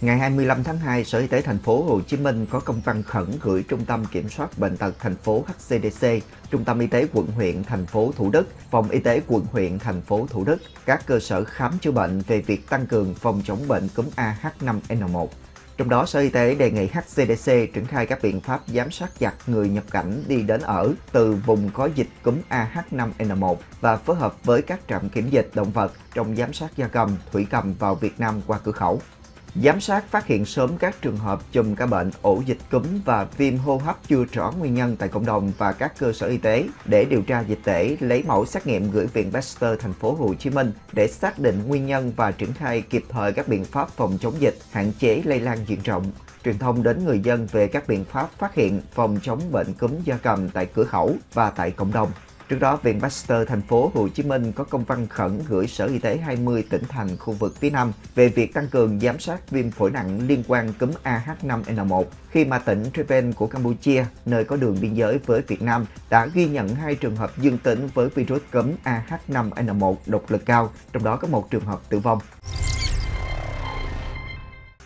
Ngày 25 tháng 2, Sở Y tế thành phố Hồ Chí Minh có công văn khẩn gửi Trung tâm Kiểm soát bệnh tật thành phố HCDC, Trung tâm Y tế quận huyện thành phố Thủ Đức, Phòng Y tế quận huyện thành phố Thủ Đức, các cơ sở khám chữa bệnh về việc tăng cường phòng chống bệnh cúm AH5N1. Trong đó, Sở Y tế đề nghị HCDC triển khai các biện pháp giám sát chặt người nhập cảnh đi đến ở từ vùng có dịch cúm AH5N1 và phối hợp với các trạm kiểm dịch động vật trong giám sát gia cầm, thủy cầm vào Việt Nam qua cửa khẩu. Giám sát phát hiện sớm các trường hợp chùm ca bệnh ổ dịch cúm và viêm hô hấp chưa rõ nguyên nhân tại cộng đồng và các cơ sở y tế để điều tra dịch tễ, lấy mẫu xét nghiệm gửi Viện Pasteur thành phố Hồ Chí Minh để xác định nguyên nhân và triển khai kịp thời các biện pháp phòng chống dịch, hạn chế lây lan diện rộng truyền thông đến người dân về các biện pháp phát hiện phòng chống bệnh cúm gia cầm tại cửa khẩu và tại cộng đồng. Trước đó, Viện Pasteur thành phố Hồ Chí Minh có công văn khẩn gửi Sở Y tế 20 tỉnh thành khu vực phía Nam về việc tăng cường giám sát viêm phổi nặng liên quan cúm AH5N1 khi mà tỉnh Treven của Campuchia, nơi có đường biên giới với Việt Nam, đã ghi nhận hai trường hợp dương tính với virus cúm AH5N1 độc lực cao, trong đó có một trường hợp tử vong.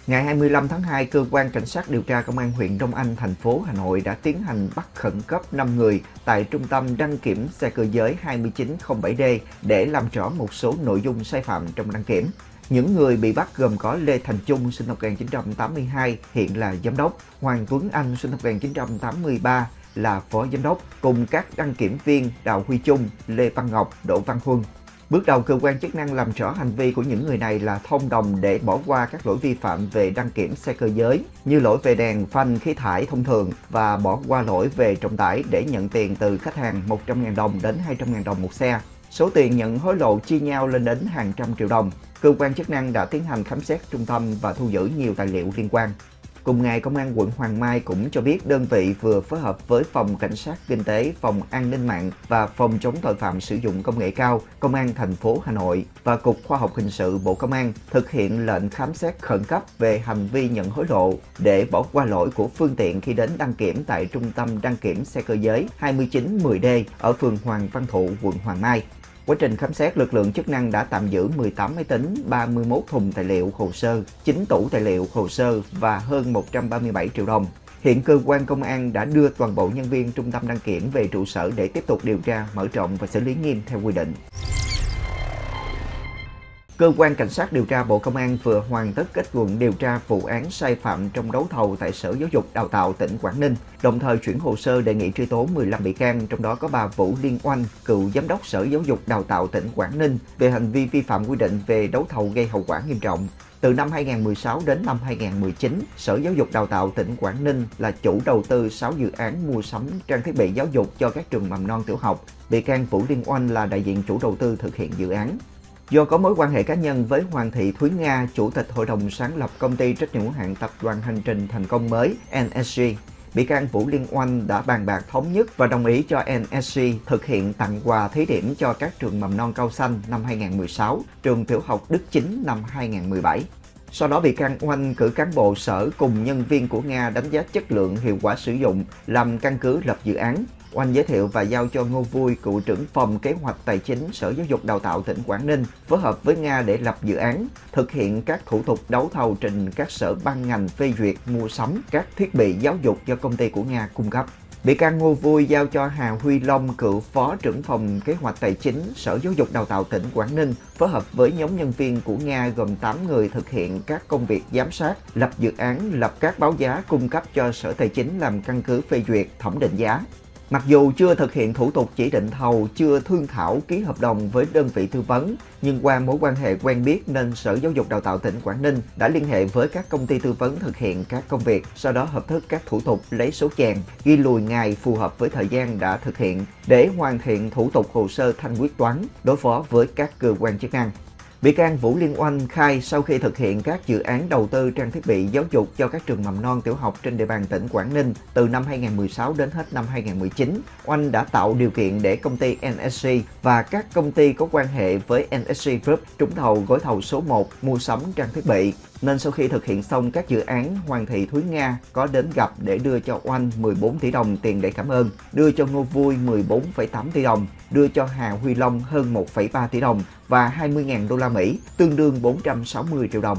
Ngày 25 tháng 2, cơ quan cảnh sát điều tra công an huyện Đông Anh, thành phố Hà Nội đã tiến hành bắt khẩn cấp 5 người tại trung tâm đăng kiểm xe cơ giới 2907D để làm rõ một số nội dung sai phạm trong đăng kiểm. Những người bị bắt gồm có Lê Thành Trung sinh năm 1982, hiện là giám đốc, Hoàng Tuấn Anh sinh năm 1983 là phó giám đốc, cùng các đăng kiểm viên Đào Huy Trung, Lê Văn Ngọc, Đỗ Văn Huân. Bước đầu, cơ quan chức năng làm rõ hành vi của những người này là thông đồng để bỏ qua các lỗi vi phạm về đăng kiểm xe cơ giới như lỗi về đèn phanh khí thải thông thường và bỏ qua lỗi về trọng tải để nhận tiền từ khách hàng 100.000 đồng đến 200.000 đồng một xe. Số tiền nhận hối lộ chia nhau lên đến hàng trăm triệu đồng. Cơ quan chức năng đã tiến hành khám xét trung tâm và thu giữ nhiều tài liệu liên quan. Cùng ngày, Công an quận Hoàng Mai cũng cho biết đơn vị vừa phối hợp với Phòng Cảnh sát Kinh tế, Phòng An ninh mạng và Phòng chống tội phạm sử dụng công nghệ cao, Công an thành phố Hà Nội và Cục Khoa học Hình sự Bộ Công an thực hiện lệnh khám xét khẩn cấp về hành vi nhận hối lộ để bỏ qua lỗi của phương tiện khi đến đăng kiểm tại Trung tâm đăng kiểm xe cơ giới 2910D ở phường Hoàng Văn Thụ, quận Hoàng Mai. Quá trình khám xét, lực lượng chức năng đã tạm giữ 18 máy tính, 31 thùng tài liệu hồ sơ, 9 tủ tài liệu hồ sơ và hơn 137 triệu đồng. Hiện cơ quan công an đã đưa toàn bộ nhân viên trung tâm đăng kiểm về trụ sở để tiếp tục điều tra, mở rộng và xử lý nghiêm theo quy định. Cơ quan Cảnh sát điều tra Bộ Công an vừa hoàn tất kết luận điều tra vụ án sai phạm trong đấu thầu tại Sở Giáo dục Đào tạo tỉnh Quảng Ninh, đồng thời chuyển hồ sơ đề nghị truy tố 15 bị can, trong đó có bà Vũ Liên Oanh, cựu Giám đốc Sở Giáo dục Đào tạo tỉnh Quảng Ninh về hành vi vi phạm quy định về đấu thầu gây hậu quả nghiêm trọng. Từ năm 2016 đến năm 2019, Sở Giáo dục Đào tạo tỉnh Quảng Ninh là chủ đầu tư 6 dự án mua sắm trang thiết bị giáo dục cho các trường mầm non tiểu học. Bị can Vũ Liên Oanh là đại diện chủ đầu tư thực hiện dự án. Do có mối quan hệ cá nhân với Hoàng Thị Thúy Nga, Chủ tịch Hội đồng sáng lập công ty trách nhiệm hữu hạn tập đoàn Hành trình thành công mới NSG, bị can Vũ Liên Oanh đã bàn bạc thống nhất và đồng ý cho NSG thực hiện tặng quà thí điểm cho các trường mầm non cao xanh năm 2016, trường tiểu học Đức Chính năm 2017. Sau đó bị can Oanh cử cán bộ sở cùng nhân viên của Nga đánh giá chất lượng hiệu quả sử dụng làm căn cứ lập dự án. Oanh giới thiệu và giao cho Ngô Vui, cựu trưởng phòng kế hoạch tài chính Sở Giáo dục Đào tạo tỉnh Quảng Ninh, phối hợp với Nga để lập dự án, thực hiện các thủ tục đấu thầu trình các sở ban ngành phê duyệt mua sắm các thiết bị giáo dục do công ty của Nga cung cấp. Bị can Ngô Vui giao cho Hà Huy Long, cựu phó trưởng phòng kế hoạch tài chính Sở Giáo dục Đào tạo tỉnh Quảng Ninh, phối hợp với nhóm nhân viên của Nga gồm 8 người thực hiện các công việc giám sát, lập dự án, lập các báo giá cung cấp cho Sở Tài chính làm căn cứ phê duyệt, thẩm định giá. Mặc dù chưa thực hiện thủ tục chỉ định thầu, chưa thương thảo ký hợp đồng với đơn vị tư vấn, nhưng qua mối quan hệ quen biết nên Sở Giáo dục Đào tạo tỉnh Quảng Ninh đã liên hệ với các công ty tư vấn thực hiện các công việc, sau đó hợp thức các thủ tục lấy số chèn, ghi lùi ngày phù hợp với thời gian đã thực hiện để hoàn thiện thủ tục hồ sơ thanh quyết toán đối phó với các cơ quan chức năng. Bị can Vũ Liên Oanh khai sau khi thực hiện các dự án đầu tư trang thiết bị giáo dục cho các trường mầm non tiểu học trên địa bàn tỉnh Quảng Ninh từ năm 2016 đến hết năm 2019, Oanh đã tạo điều kiện để công ty NSC và các công ty có quan hệ với NSC Group trúng thầu gói thầu số 1 mua sắm trang thiết bị. Nên sau khi thực hiện xong các dự án, Hoàng thị Thúy Nga có đến gặp để đưa cho Oanh 14 tỷ đồng tiền để cảm ơn, đưa cho Ngô Vui 14,8 tỷ đồng, đưa cho Hà Huy Long hơn 1,3 tỷ đồng và 20.000 đô la Mỹ, tương đương 460 triệu đồng.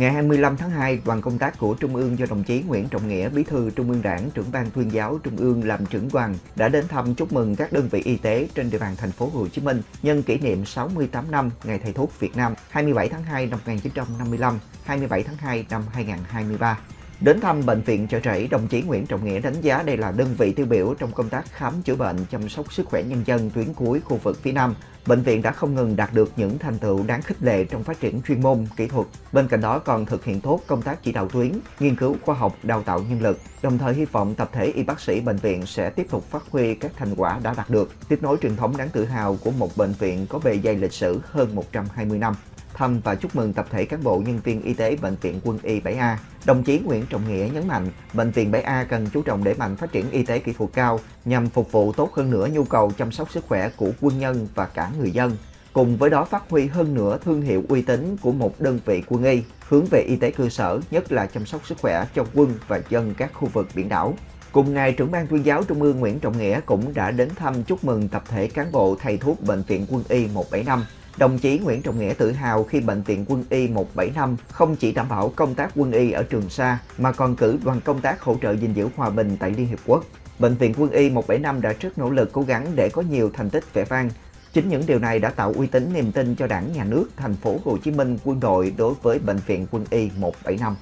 Ngày 25 tháng 2, đoàn công tác của Trung ương do đồng chí Nguyễn Trọng Nghĩa, Bí thư Trung ương Đảng, trưởng ban tuyên giáo Trung ương làm trưởng đoàn đã đến thăm chúc mừng các đơn vị y tế trên địa bàn thành phố Hồ Chí Minh nhân kỷ niệm 68 năm Ngày Thầy thuốc Việt Nam 27 tháng 2 năm 1955, 27 tháng 2 năm 2023. Đến thăm Bệnh viện Chợ Rẫy, đồng chí Nguyễn Trọng Nghĩa đánh giá đây là đơn vị tiêu biểu trong công tác khám chữa bệnh, chăm sóc sức khỏe nhân dân tuyến cuối khu vực phía Nam. Bệnh viện đã không ngừng đạt được những thành tựu đáng khích lệ trong phát triển chuyên môn, kỹ thuật. Bên cạnh đó còn thực hiện tốt công tác chỉ đạo tuyến, nghiên cứu khoa học, đào tạo nhân lực. Đồng thời hy vọng tập thể y bác sĩ bệnh viện sẽ tiếp tục phát huy các thành quả đã đạt được, tiếp nối truyền thống đáng tự hào của một bệnh viện có bề dày lịch sử hơn 120 năm thăm và chúc mừng tập thể cán bộ nhân viên y tế Bệnh viện Quân y 7A. Đồng chí Nguyễn Trọng Nghĩa nhấn mạnh, Bệnh viện 7A cần chú trọng đẩy mạnh phát triển y tế kỹ thuật cao nhằm phục vụ tốt hơn nữa nhu cầu chăm sóc sức khỏe của quân nhân và cả người dân. Cùng với đó phát huy hơn nữa thương hiệu uy tín của một đơn vị quân y, hướng về y tế cơ sở, nhất là chăm sóc sức khỏe cho quân và dân các khu vực biển đảo. Cùng ngày, trưởng ban tuyên giáo Trung ương Nguyễn Trọng Nghĩa cũng đã đến thăm chúc mừng tập thể cán bộ thầy thuốc Bệnh viện Quân y 175 Đồng chí Nguyễn Trọng Nghĩa tự hào khi Bệnh viện Quân y 175 không chỉ đảm bảo công tác quân y ở Trường Sa mà còn cử đoàn công tác hỗ trợ gìn giữ hòa bình tại Liên Hiệp Quốc. Bệnh viện Quân y 175 đã rất nỗ lực cố gắng để có nhiều thành tích vẻ vang. Chính những điều này đã tạo uy tín niềm tin cho Đảng, Nhà nước, thành phố Hồ Chí Minh, quân đội đối với Bệnh viện Quân y 175.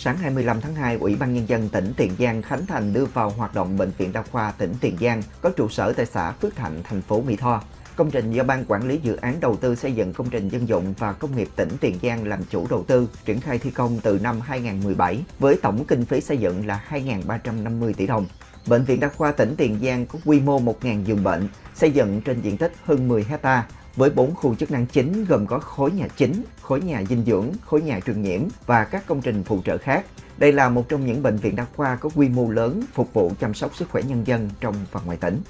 Sáng 25 tháng 2, Ủy ban Nhân dân tỉnh Tiền Giang khánh thành đưa vào hoạt động Bệnh viện Đa khoa tỉnh Tiền Giang có trụ sở tại xã Phước Thạnh, thành phố Mỹ Tho. Công trình do Ban Quản lý Dự án Đầu tư xây dựng công trình dân dụng và công nghiệp tỉnh Tiền Giang làm chủ đầu tư, triển khai thi công từ năm 2017 với tổng kinh phí xây dựng là 2.350 tỷ đồng. Bệnh viện Đa khoa tỉnh Tiền Giang có quy mô 1.000 giường bệnh, xây dựng trên diện tích hơn 10 hectare với bốn khu chức năng chính gồm có khối nhà chính, khối nhà dinh dưỡng, khối nhà truyền nhiễm và các công trình phụ trợ khác. Đây là một trong những bệnh viện đa khoa có quy mô lớn phục vụ chăm sóc sức khỏe nhân dân trong và ngoài tỉnh.